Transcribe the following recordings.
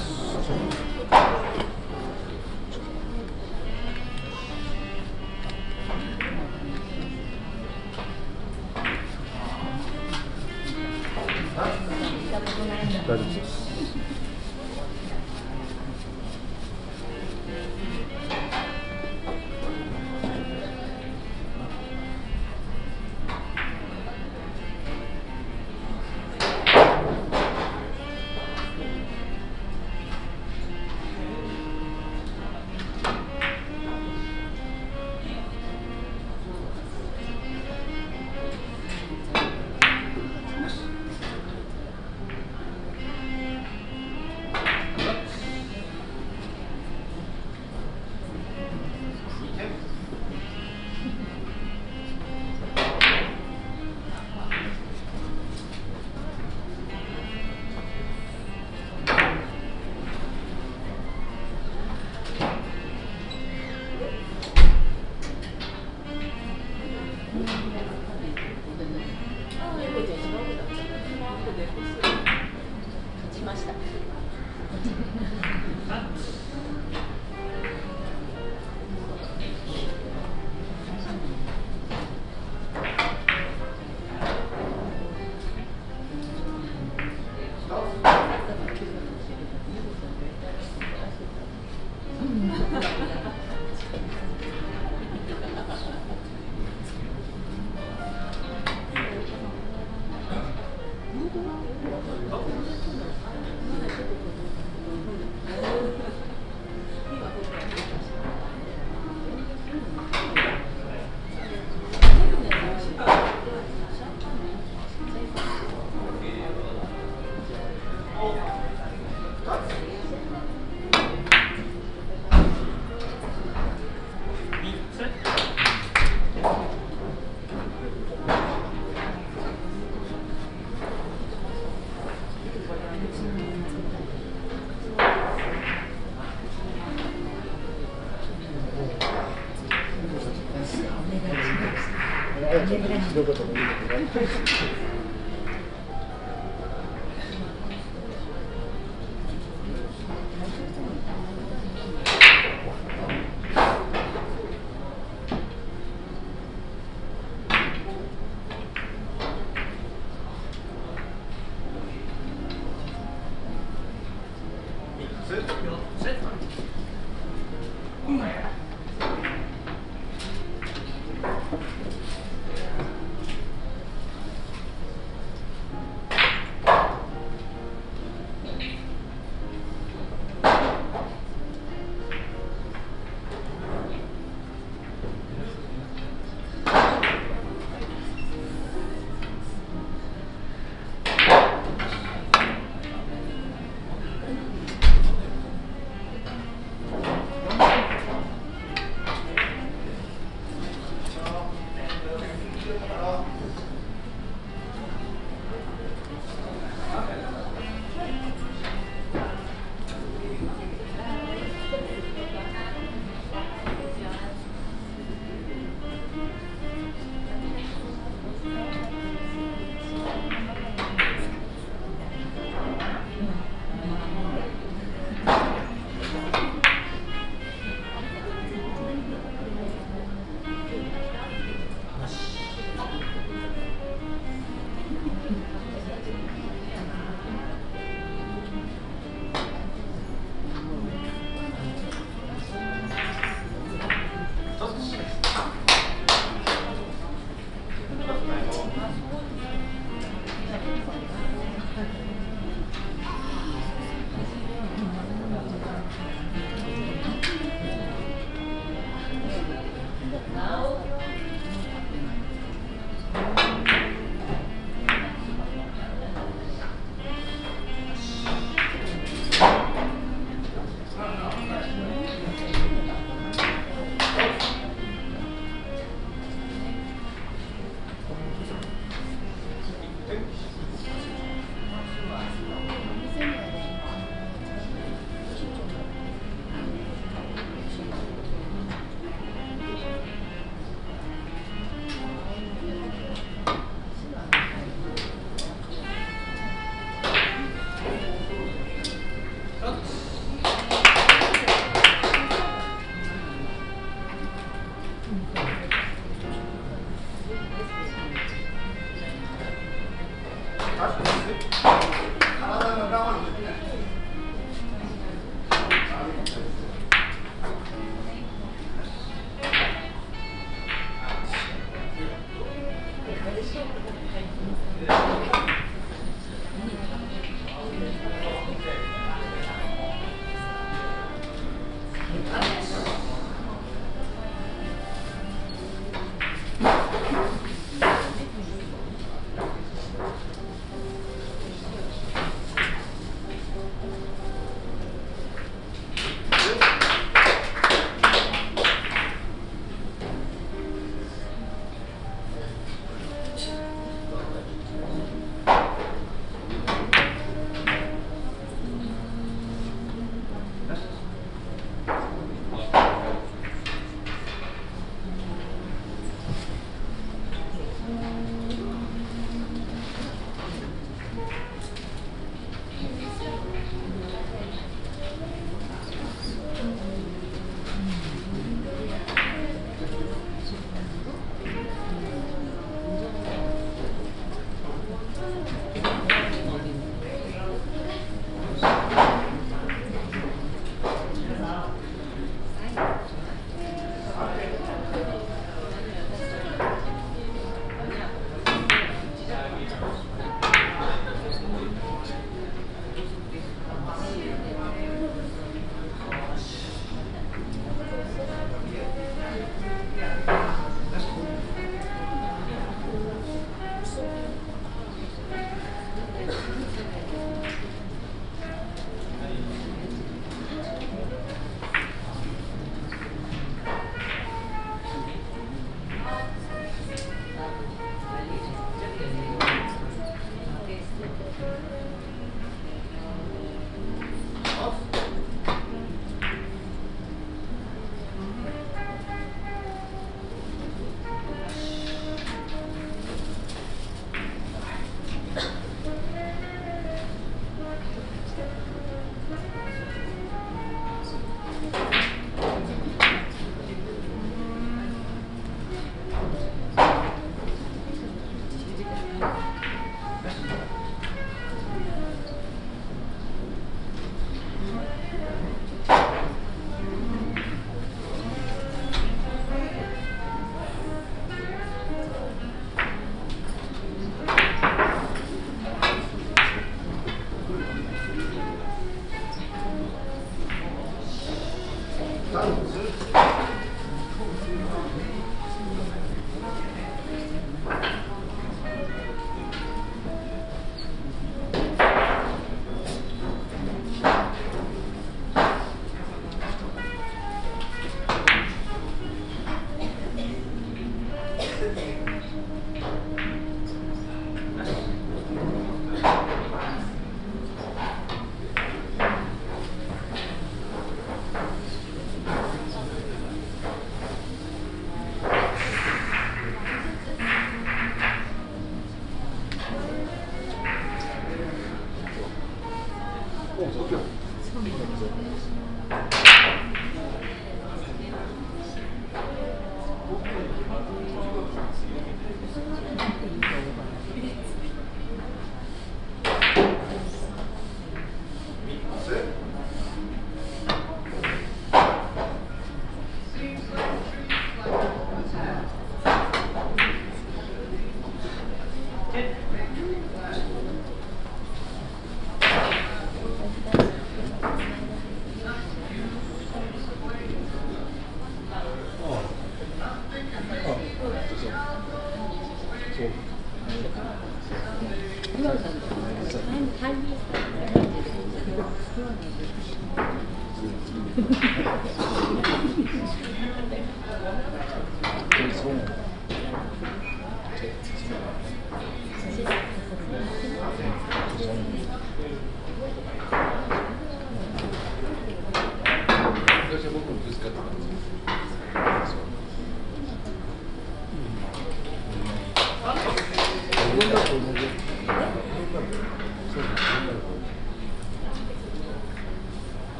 Thanks.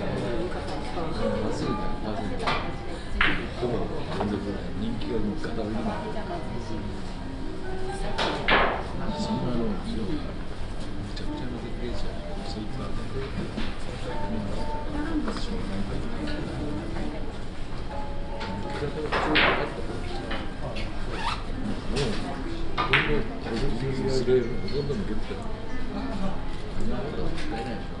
どん。どん。どん。どん。受けてたら、あん。なことは使えないでしょ。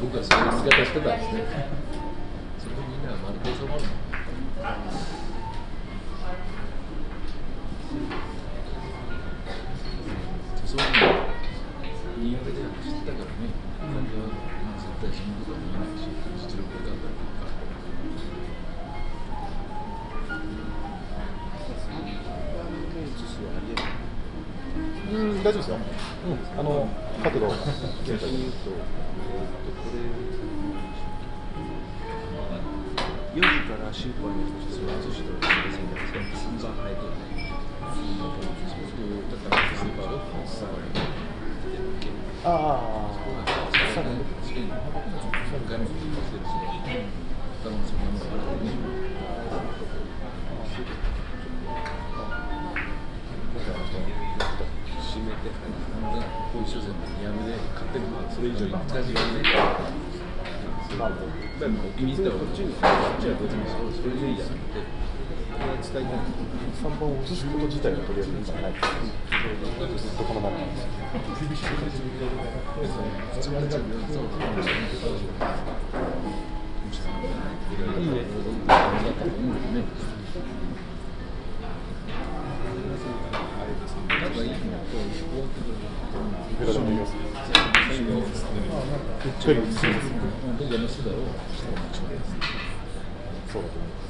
Lucas, você quer escutar? ああそもあ、それ以上に、お気に入こっち、はっち、それでいいじゃて。ですか、今、3番を移すこと自体がとりあえず今ないで、このです。いいね。ら。そうだと思います。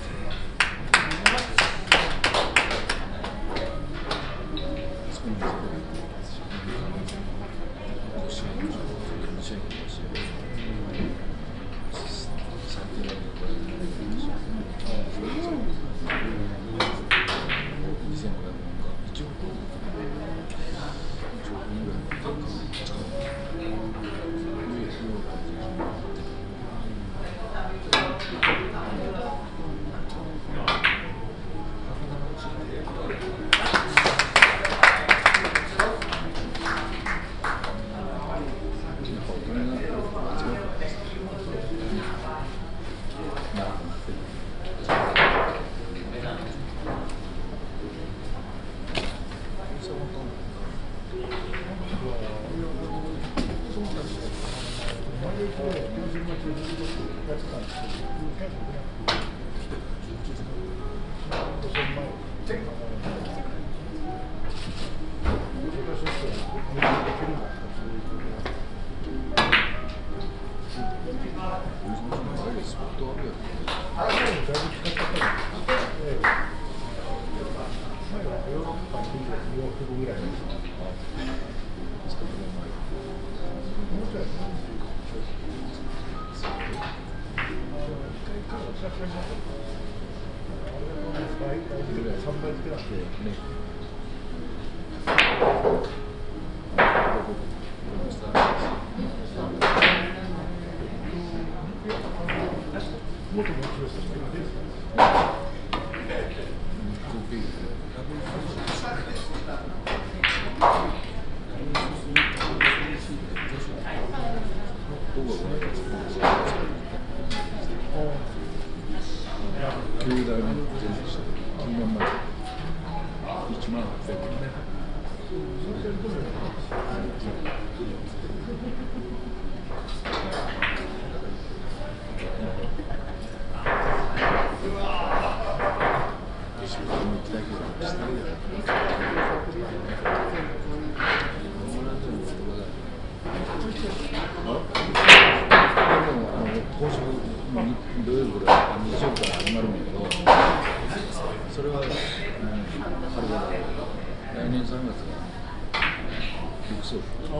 そうですね。そ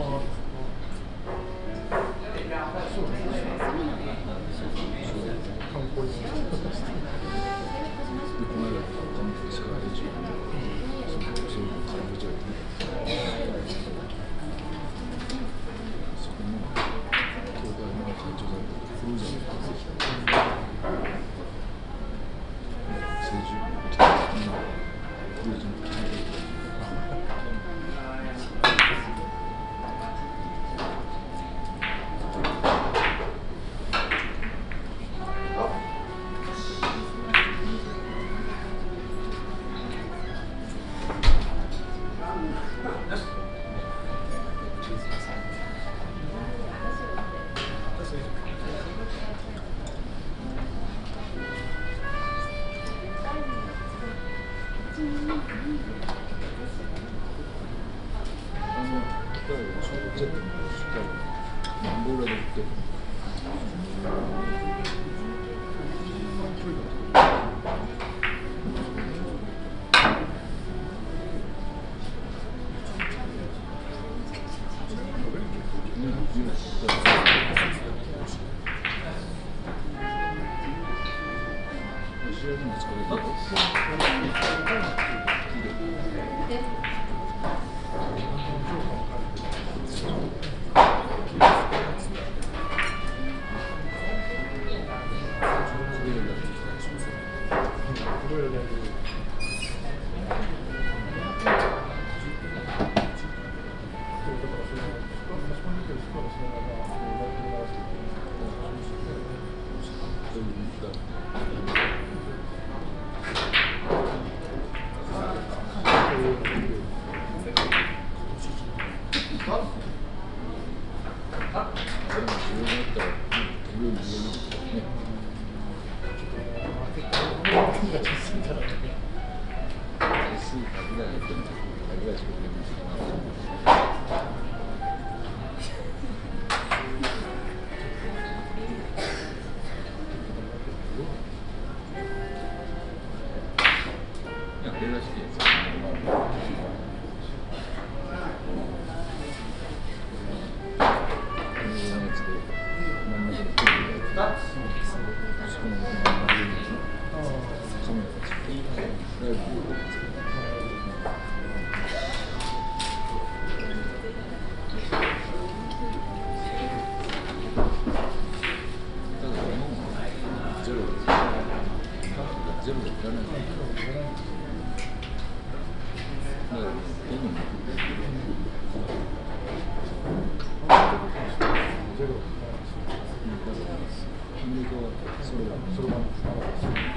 うう。後ろにもつか？れてます。ゼロになっ。それが、それが、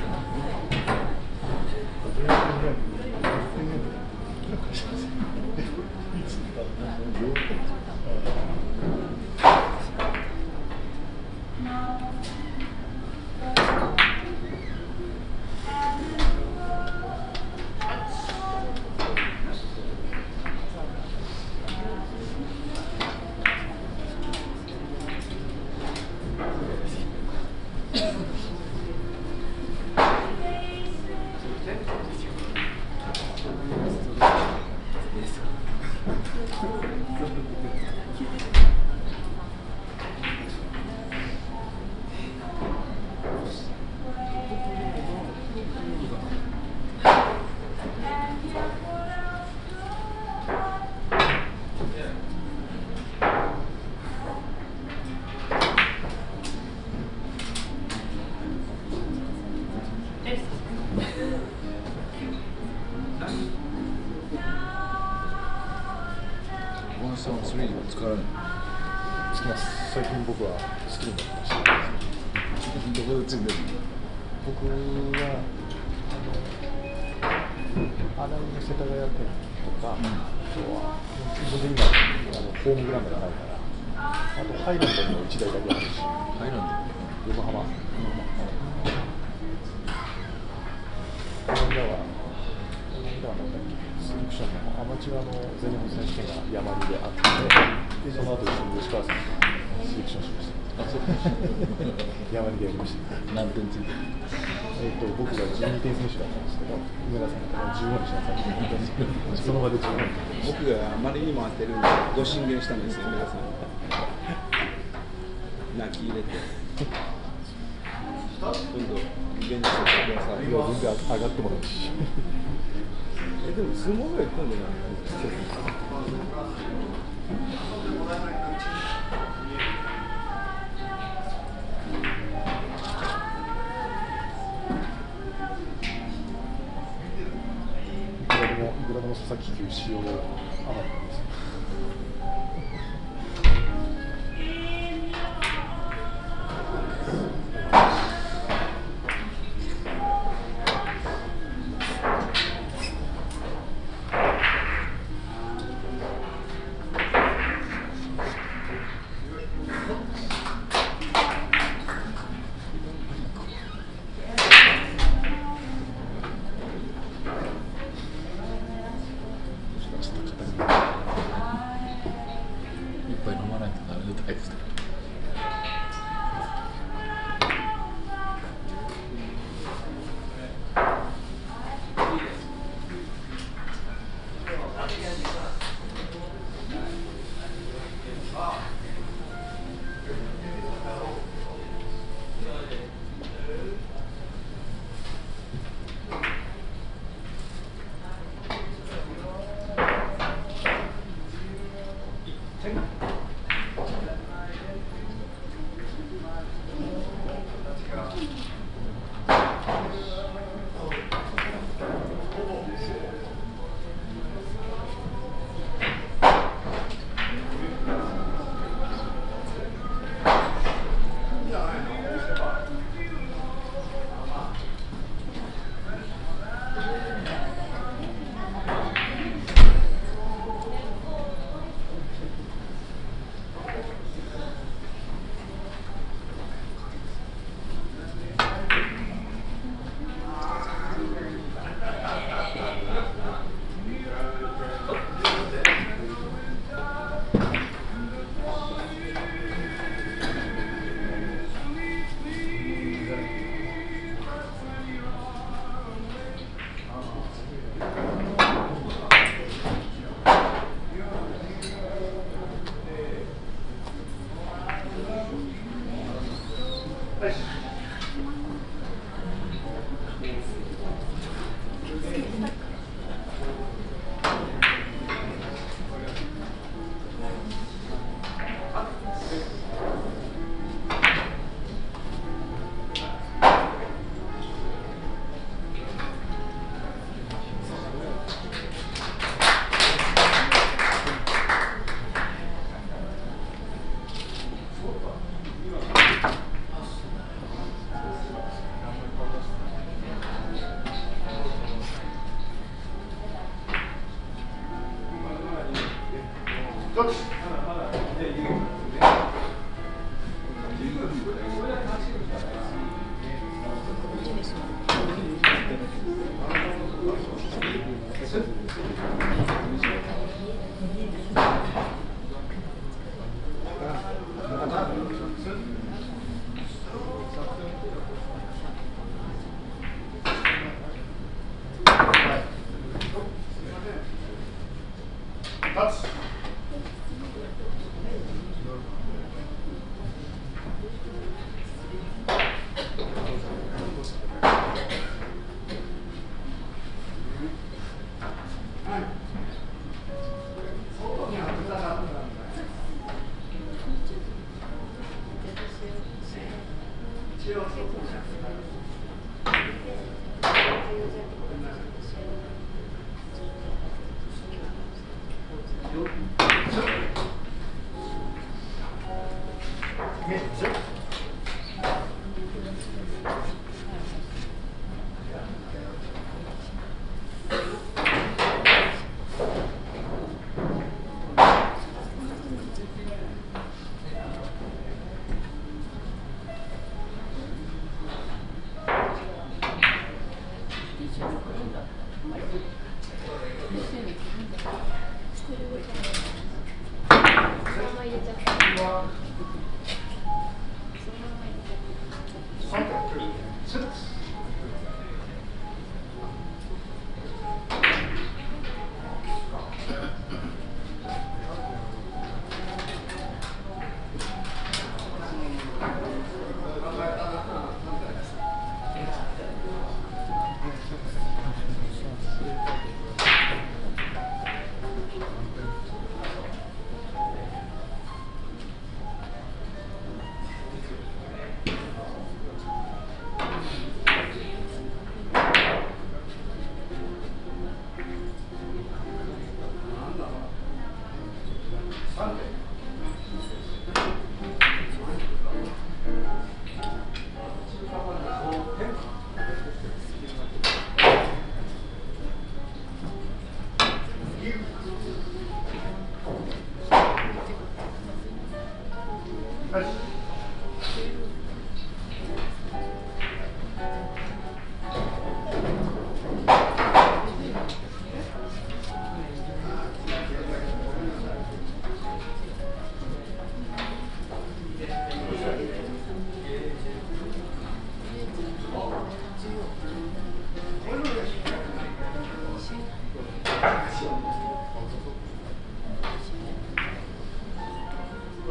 12グランドがないからあとハイランド。にも1台だけあるしハイランド横浜、うん、この間はこの間はなんだっけセレクションのアマチュアの全日本選手権が山にであってでその後に吉川さんがスレクションしましたあそう山にでやりました何点ついてえー、と僕が12点選手だったんですけど、梅田さんから15にしなさいって言って、その場で15に。僕があまりにも当てるんでご進言したんですよ皆さん泣き入れて今度リベンジしてくださいいや、全然上がってもらうし。えでも相撲ぐらい今度なん ṣe o.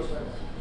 Thank you.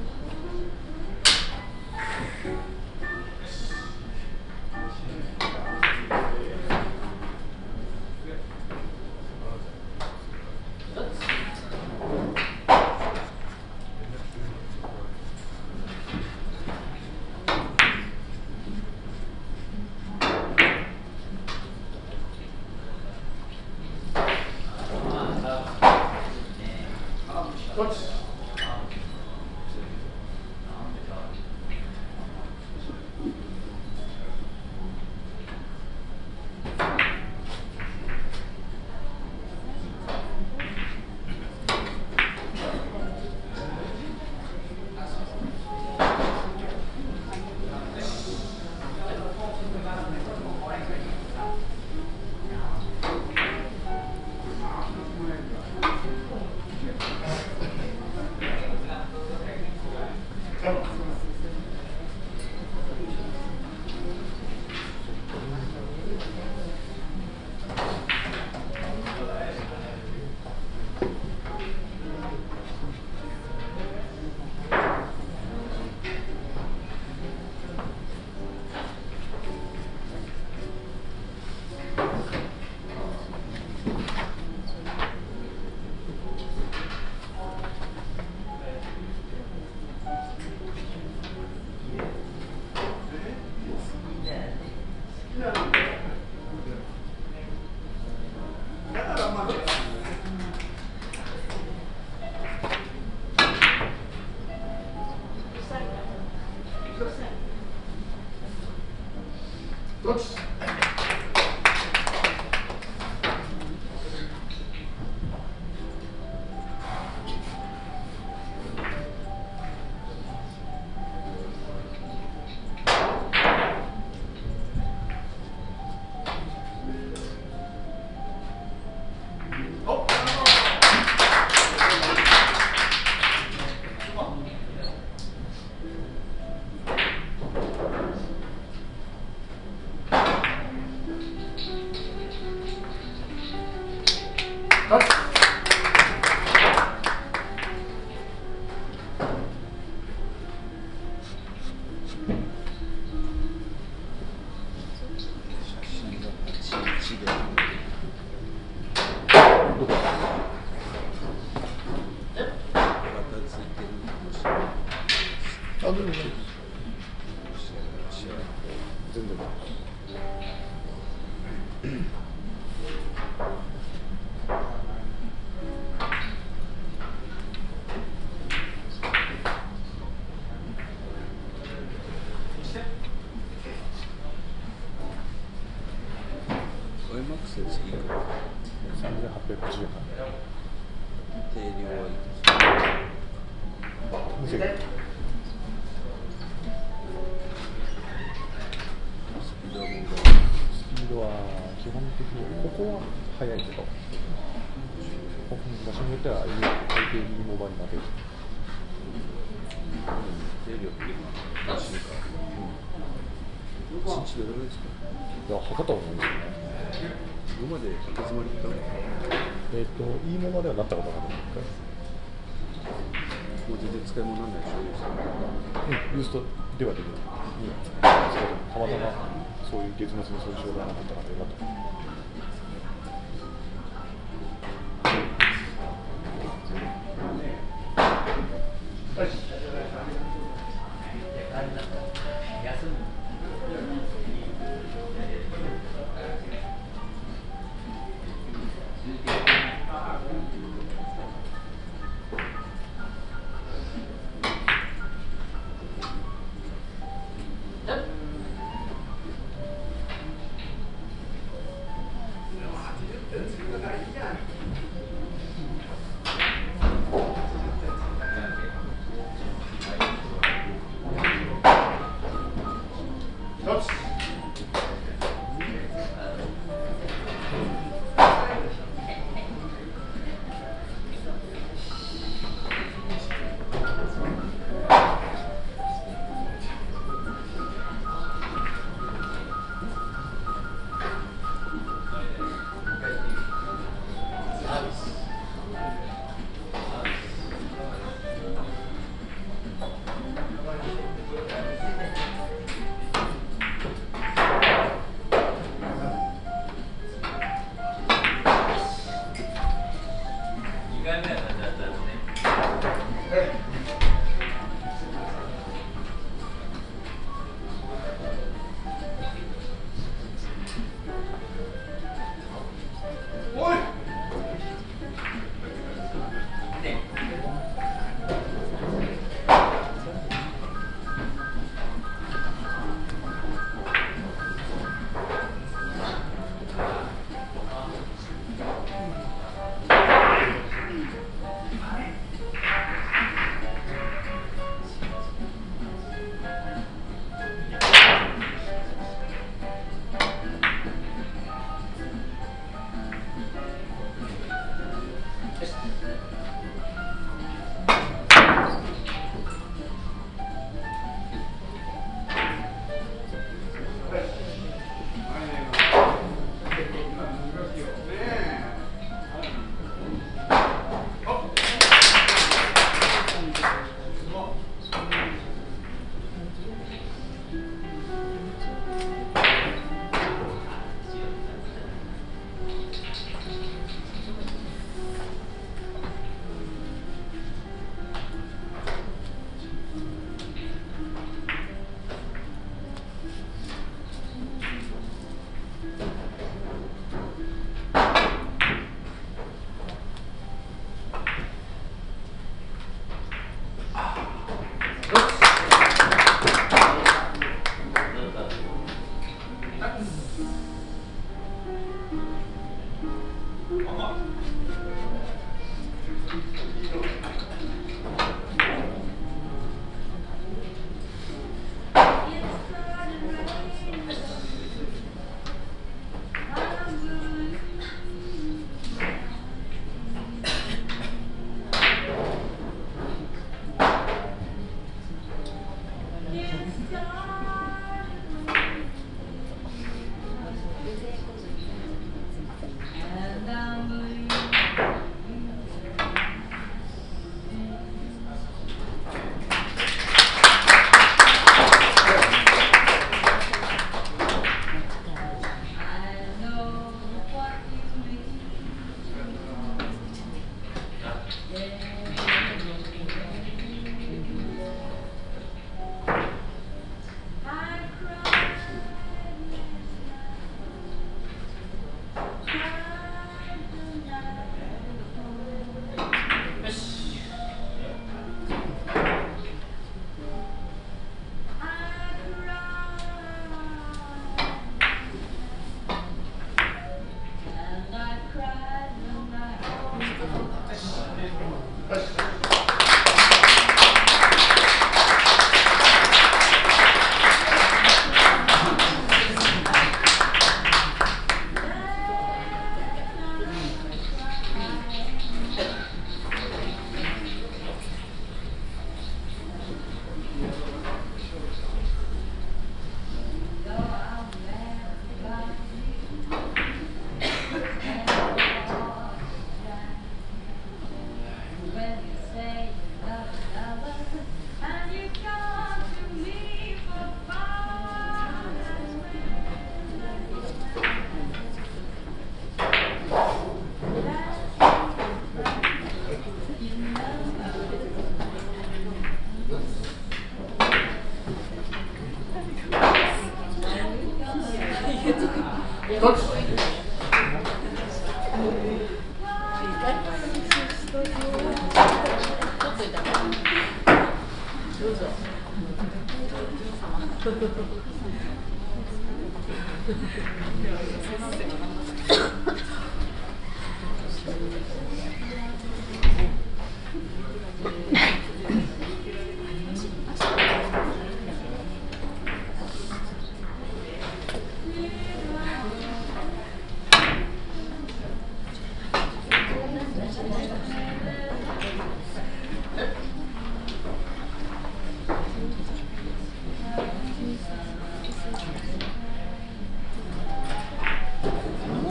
ちドは問題スピードは基本的にここは速いけど場所によっては最低ギリモバに負け。る一日どれぐらいですかいや測ったことないんですよね。今まで手詰まりったの。えっ、といいものではなったことがある一回もう全然使い物にならないでしょうん、ユーストではできない。そうたまたまそういう月末のそういう仕事がなかったからよかった。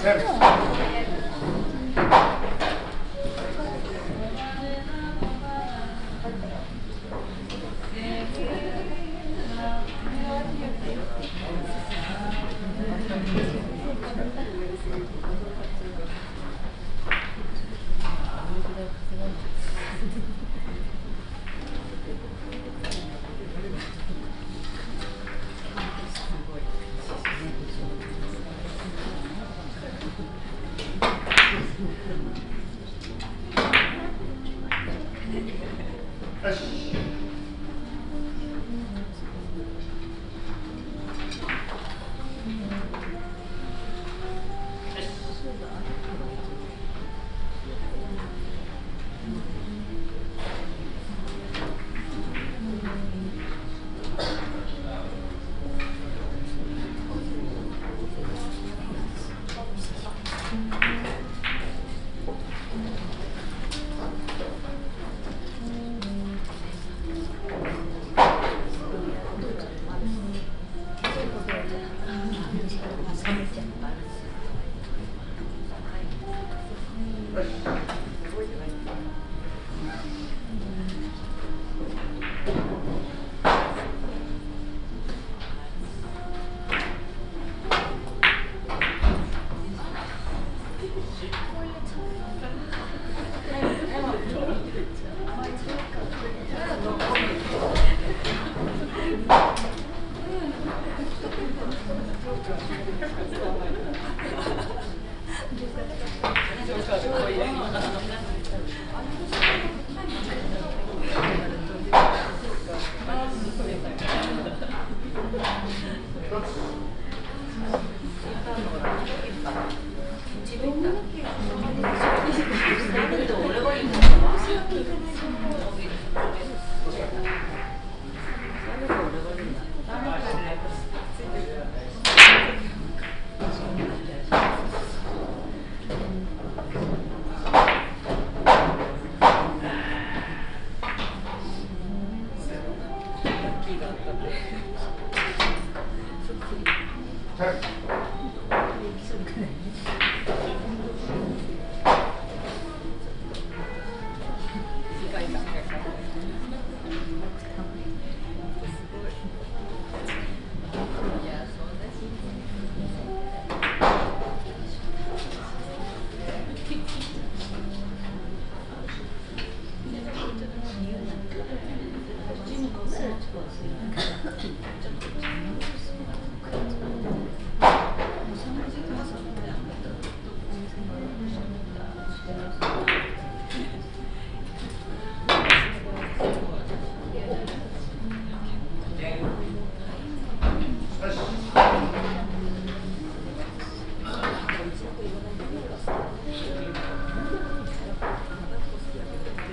そ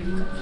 Thank you.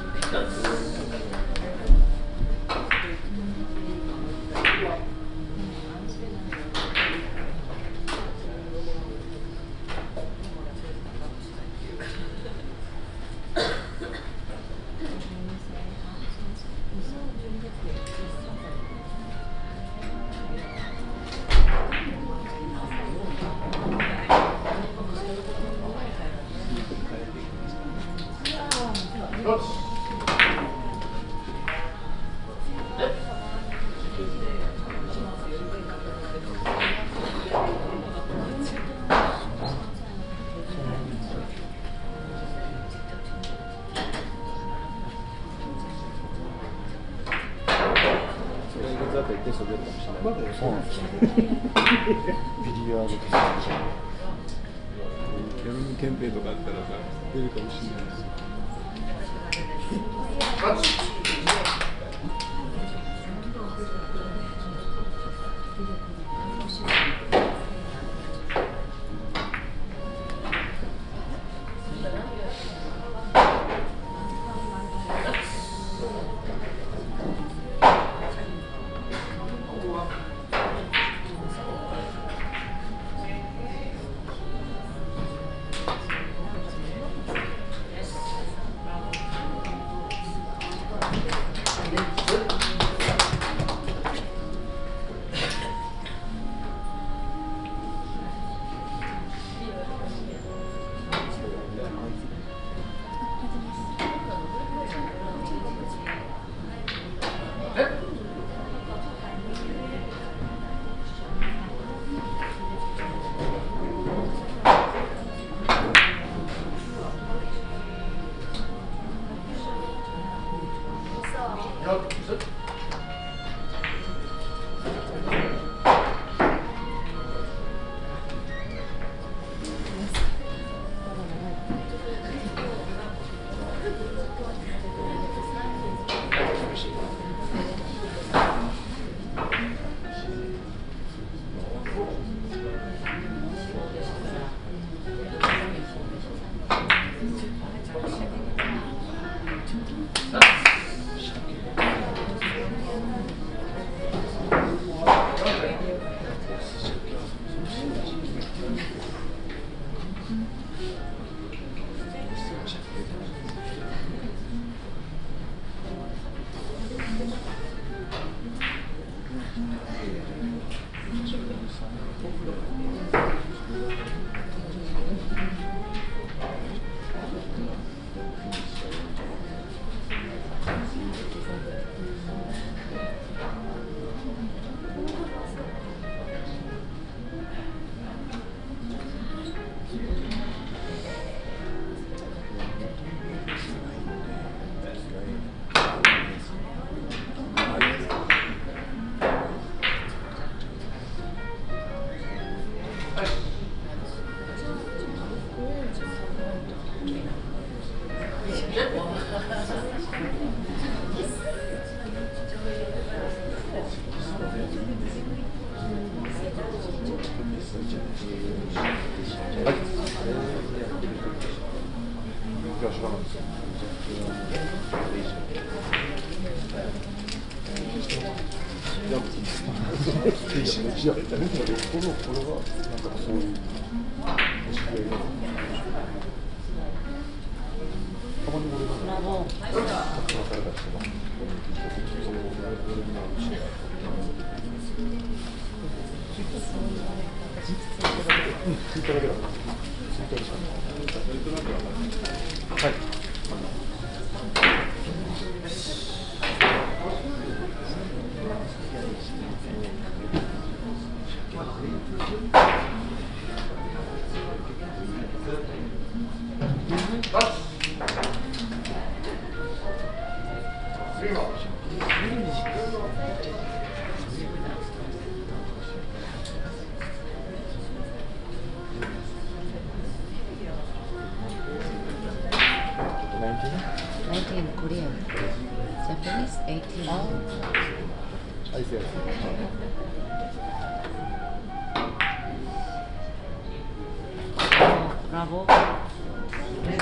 라고 네.